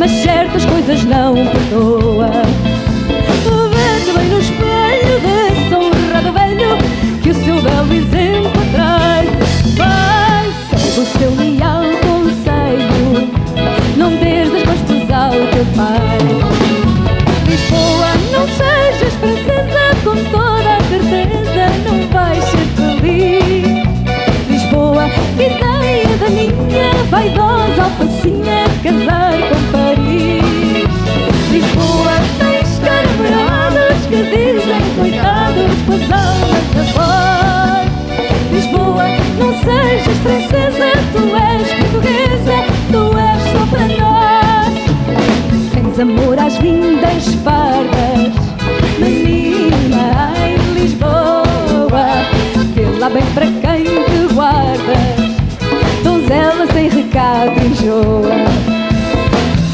mas certas coisas não perdoa. das lindas fardas. Menina, ai Lisboa Vê lá bem para quem te guardas. Donzela sem recado enjoa.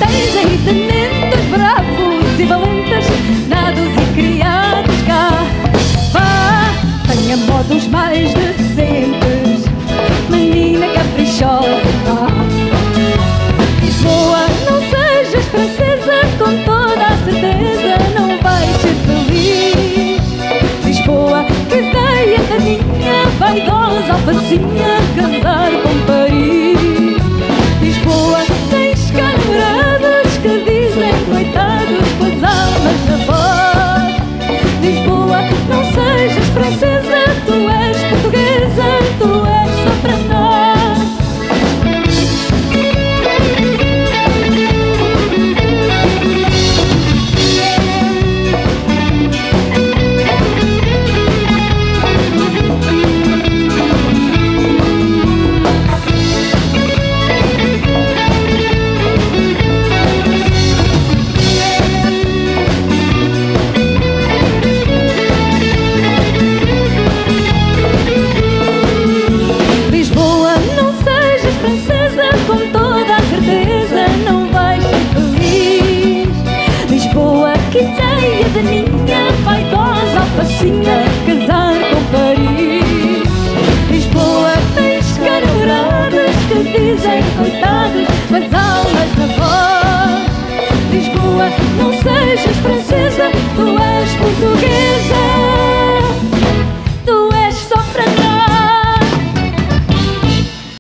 Tens aí tenentes bravos e valentes Nados e criados cá. Vá, tenha modos mais decentes. Menina caprichosa pacinha minha vaidosa facinha, casar com Paris. Lisboa tem escarouradas que dizem coitadas, mas almas na voz. Lisboa, não sejas francesa, tu és portuguesa.